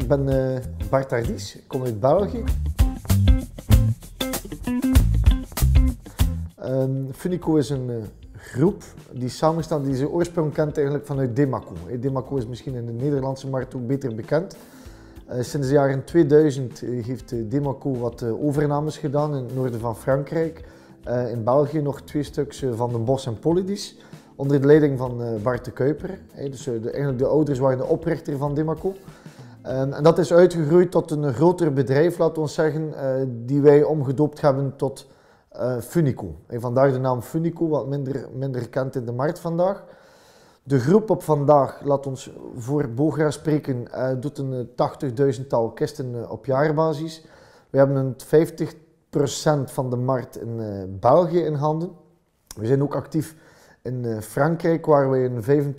Ik ben uh, Bart Hardies, ik kom uit België. Um, Funico is een uh, groep die samenstaat, die zijn oorsprong kent eigenlijk vanuit Demaco. Demaco is misschien in de Nederlandse markt ook beter bekend. Sinds de jaren 2000 heeft Demaco wat overnames gedaan in het noorden van Frankrijk. in België nog twee stuks van de Bos en Polydis onder de leiding van Bart de Kuiper. Dus de, eigenlijk de ouders waren de oprichter van Demaco. En, en, dat is uitgegroeid tot een groter bedrijf, laten we ons zeggen, uh, die wij omgedoopt hebben tot uh, Funico. En vandaar de naam Funico, wat minder, minder gekend in de markt vandaag. De groep op vandaag, laat ons voor Bogra spreken, uh, doet een 80.000-tal kisten op jaarbasis. We hebben een 50% van de markt in België in handen. We zijn ook actief in eh, Frankrijk, waar wij een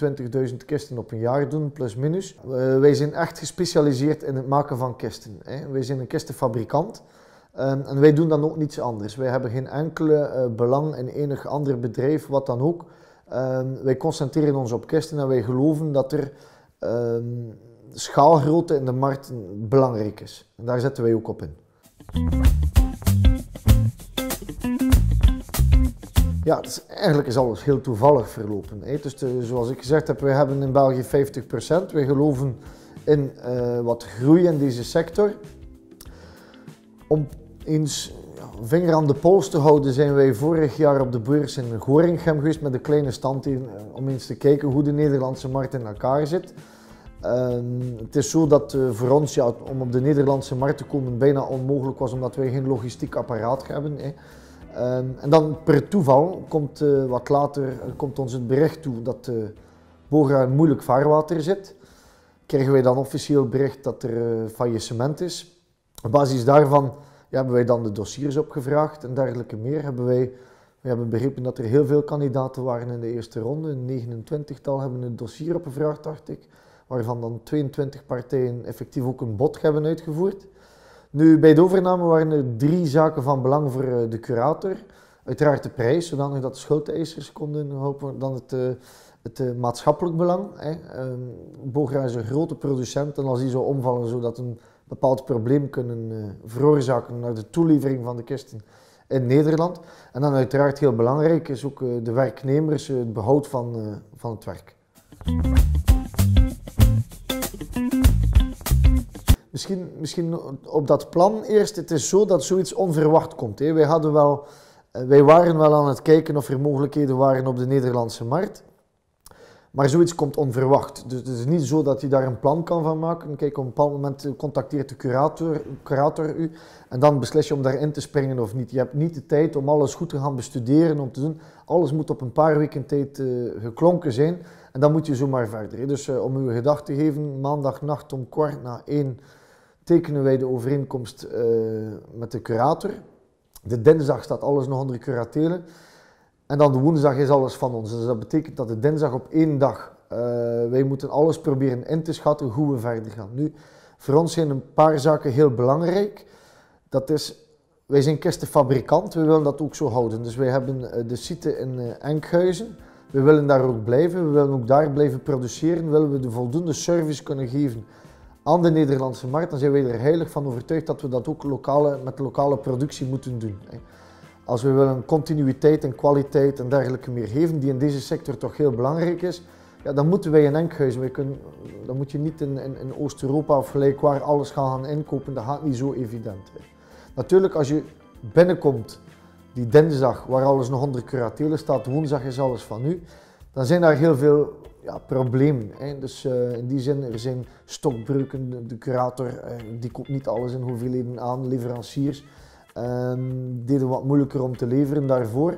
25.000 kisten op een jaar doen, plus minus. wij zijn echt gespecialiseerd in het maken van kisten. Wij zijn een kistenfabrikant. Um, en wij doen dan ook niets anders. Wij hebben geen enkele uh, belang in enig ander bedrijf, wat dan ook. Um, wij concentreren ons op kisten en wij geloven dat er um, schaalgrootte in de markt belangrijk is. En daar zetten wij ook op in. Ja, dus eigenlijk is alles heel toevallig verlopen. Hè. Dus zoals ik gezegd heb, we hebben in België 50%. Wij geloven in uh, wat groei in deze sector. Om eens vinger aan de pols te houden, zijn wij vorig jaar op de beurs in Gorinchem geweest met een kleine stand hier, eh, om eens te kijken hoe de Nederlandse markt in elkaar zit. Uh, het is zo dat uh, voor ons ja, om op de Nederlandse markt te komen bijna onmogelijk was, omdat wij geen logistiek apparaat hebben. Hè. Ehm, en dan per toeval komt uh, wat later komt ons het bericht toe dat uh, in moeilijk vaarwater zit. Krijgen wij dan officieel bericht dat er uh, faillissement is. Op basis daarvan ja, hebben wij dan de dossiers opgevraagd en dergelijke meer. Hebben wij, we hebben begrepen dat er heel veel kandidaten waren in de eerste ronde. Een 29-tal hebben een dossier opgevraagd, dacht ik. Waarvan dan 22 partijen effectief ook een bod hebben uitgevoerd. Nu, bij de overname waren er drie zaken van belang voor eh, de curator. Uiteraard de prijs, zodanig dat de schuldeisers konden hopen. Dan het, eh, het eh, maatschappelijk belang. Hè. Bogra is een grote producent en als die zou omvallen zodat een bepaald probleem kunnen veroorzaken naar de toelevering van de kisten in Nederland. En dan uiteraard heel belangrijk is ook de werknemers, het behoud van, van het werk. Misschien, misschien op dat plan eerst. Het is zo dat zoiets onverwacht komt. Hè. Wij, hadden wel, eh, wij waren wel aan het kijken of er mogelijkheden waren op de Nederlandse markt. Maar zoiets komt onverwacht. Dus het is niet zo dat je daar een plan kan van maken. Kijk, op een bepaald moment contacteert de curator, curator u en dan beslis je om daarin te springen of niet. Je hebt niet de tijd om alles goed te gaan bestuderen, om te doen. Alles moet op een paar weken tijd uh, geklonken zijn en dan moet je zomaar verder. Dus uh, om uw gedacht te geven, maandagnacht om kwart na één tekenen wij de overeenkomst uh, met de curator. De dinsdag staat alles nog onder curatelen. En dan de woensdag is alles van ons. Dus dat betekent dat de dinsdag op één dag, uh, wij moeten alles proberen in te schatten hoe we verder gaan. Nu, voor ons zijn een paar zaken heel belangrijk. Dat is, wij zijn kistenfabrikant, we willen dat ook zo houden. Dus wij hebben uh, de site in Enkhuizen. We willen daar ook blijven, we willen ook daar blijven produceren. Willen we de voldoende service kunnen geven aan de Nederlandse markt, dan zijn wij er heilig van overtuigd dat we dat ook lokale, met lokale productie moeten doen. Als we willen continuïteit en kwaliteit en dergelijke meer geven, die in deze sector toch heel belangrijk is, ja, dan moeten wij in Enkhuizen. kunnen, dan moet je niet in, Oost-Europa of gelijk waar alles gaan, gaan inkopen, dat gaat niet zo evident. Natuurlijk, als je binnenkomt die dinsdag, waar alles nog onder curatelen staat, woensdag is alles van u, dan zijn daar heel veel ja, probleem. Dus uh, in die zin, er zijn stokbreuken. De, curator uh, die komt niet alles in hoeveelheden aan. Leveranciers uh, deden wat moeilijker om te leveren daarvoor.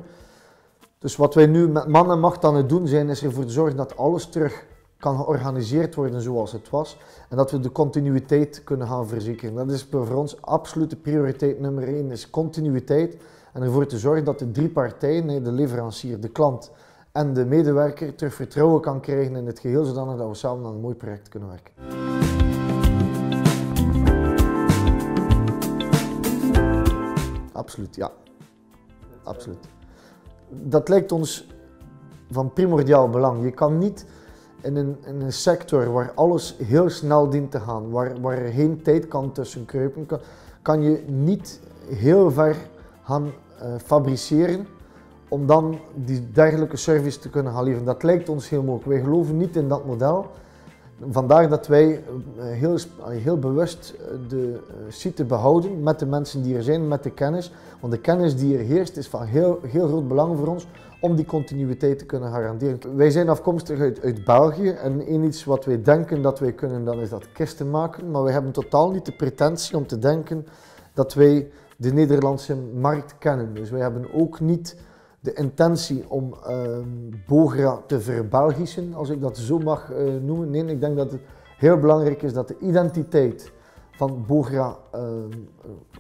Dus wat wij nu met man en macht aan het doen zijn, is ervoor te zorgen dat alles terug kan georganiseerd worden zoals het was. En dat we de continuïteit kunnen gaan verzekeren. Dat is voor ons absolute prioriteit nummer één, is continuïteit. En ervoor te zorgen dat de drie partijen, de leverancier, de klant en de medewerker terug vertrouwen kan krijgen in het geheel, zodat we samen aan een mooi project kunnen werken. Absoluut, ja. Absoluut. Dat lijkt ons van primordiaal belang. Je kan niet in een, in een sector waar alles heel snel dient te gaan, waar, waar er geen tijd kan tussen kan, je niet heel ver gaan uh, fabriceren om dan die dergelijke service te kunnen gaan leveren. Dat lijkt ons heel mogelijk. Wij geloven niet in dat model. Vandaar dat wij eh, heel, heel bewust eh, de site behouden met de mensen die er zijn, met de kennis. Want de kennis die er heerst is van heel, heel groot belang voor ons om die continuïteit te kunnen garanderen. Wij zijn afkomstig uit, uit België en één iets wat wij denken dat wij kunnen, dan is dat kisten maken. Maar wij hebben totaal niet de pretentie om te denken dat wij de Nederlandse markt kennen. Dus wij hebben ook niet de intentie om uh, Bogra te verbelgischen, als ik dat zo mag uh, noemen. Nee, ik denk dat het heel belangrijk is dat de identiteit van Bogra uh,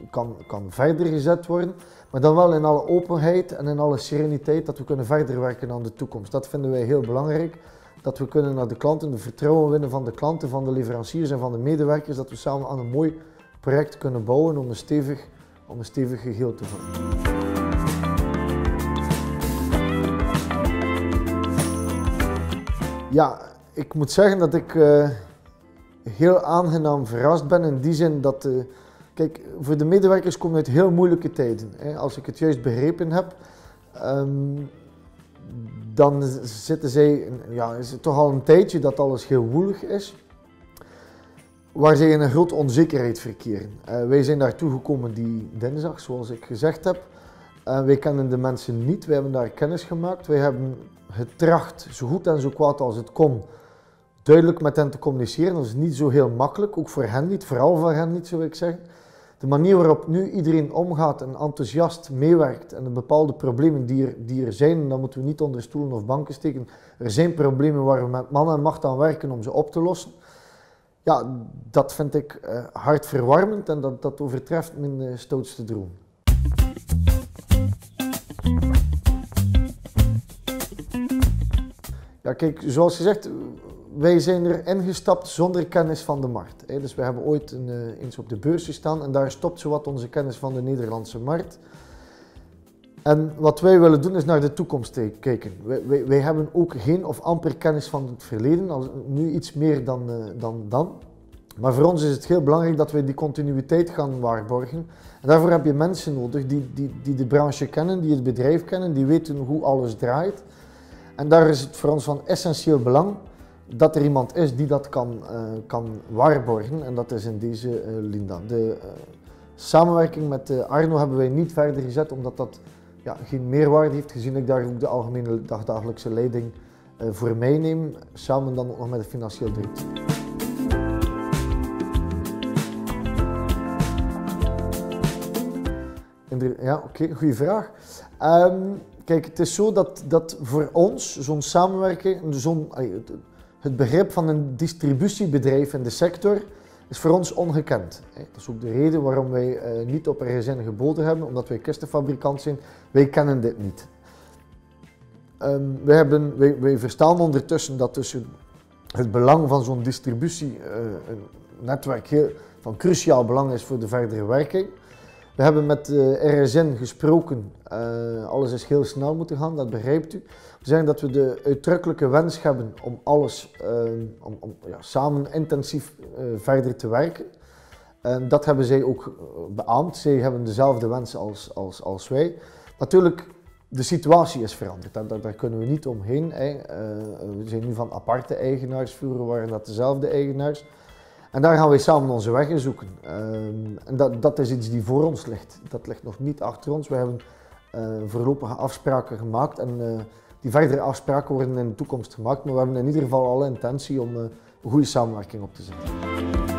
kan, kan verder gezet worden. Maar dan wel in alle openheid en in alle sereniteit dat we kunnen verder werken aan de toekomst. Dat vinden wij heel belangrijk. Dat we kunnen naar de klanten, de vertrouwen winnen van de klanten, van de leveranciers en van de medewerkers. Dat we samen aan een mooi project kunnen bouwen om een stevig, om een stevig geheel te vormen. Ja, ik moet zeggen dat ik uh, heel aangenaam verrast ben in die zin dat... Uh, Kijk, voor de medewerkers komen uit heel moeilijke tijden. Hè. Als ik het juist begrepen heb, um, dan zitten zij, ja, is het toch al een tijdje dat alles heel woelig is, waar zij in een grote onzekerheid verkeren. Uh, wij zijn daartoe gekomen die dinsdag, zoals ik gezegd heb. Wij kennen de mensen niet, wij hebben daar kennis gemaakt. Wij hebben getracht, zo goed en zo kwaad als het kon, duidelijk met hen te communiceren. Dat is niet zo heel makkelijk, ook voor hen niet, vooral voor hen niet, zou ik zeggen de manier waarop nu iedereen omgaat en enthousiast meewerkt en de bepaalde problemen die er, die er zijn, dan moeten we niet onder stoelen of banken steken. Er zijn problemen waar we met man en macht aan werken om ze op te lossen. Ja, dat vind ik uh, hartverwarmend en dat, dat overtreft mijn uh, stoutste droom. Ja, kijk, zoals gezegd, wij zijn er ingestapt zonder kennis van de markt. Dus we hebben ooit een, uh, eens op de beurs gestaan en daar stopt zowat onze kennis van de Nederlandse markt. En wat wij willen doen is naar de toekomst kijken. Wij, wij, hebben ook geen of amper kennis van het verleden, nu iets meer dan, uh, dan dan. Maar voor ons is het heel belangrijk dat we die continuïteit gaan waarborgen. En daarvoor heb je mensen nodig die, die, die de branche kennen, die het bedrijf kennen, die weten hoe alles draait. En daar is het voor ons van essentieel belang dat er iemand is die dat kan, uh, kan waarborgen. En dat is in deze uh, Linda. De uh, samenwerking met Arno hebben wij niet verder gezet, omdat dat ja, geen meerwaarde heeft, gezien ik daar ook de algemene dagdagelijkse leiding voor meeneem, samen dan ook nog met de financieel directeur. Ja, oké, okay, goede vraag. Um, kijk, het is zo dat, dat voor ons zo'n samenwerking, zo'n het begrip van een distributiebedrijf in de sector is voor ons ongekend. Dat is ook de reden waarom wij eh, niet op RSN geboden hebben, omdat wij kistenfabrikant zijn. Wij kennen dit niet. Um, wij, hebben, wij, verstaan ondertussen dat tussen het belang van zo'n distributienetwerk uh, van cruciaal belang is voor de verdere werking. We hebben met uh, RSN gesproken, uh, alles is heel snel moeten gaan, dat begrijpt u. We zeggen dat we de uitdrukkelijke wens hebben om alles uh, om, om ja, samen intensief verder te werken. En dat hebben zij ook beaamd. Zij hebben dezelfde wensen als, als, als wij. Natuurlijk, de situatie is veranderd. Daar, daar, kunnen we niet omheen. We zijn nu van aparte eigenaars, vroeger waren dat dezelfde eigenaars. En daar gaan we samen onze weg in zoeken. Um, en dat, dat is iets die voor ons ligt. Dat ligt nog niet achter ons. We hebben uh, voorlopige afspraken gemaakt en uh, die verdere afspraken worden in de toekomst gemaakt. Maar we hebben in ieder geval alle intentie om uh, een goede samenwerking op te zetten.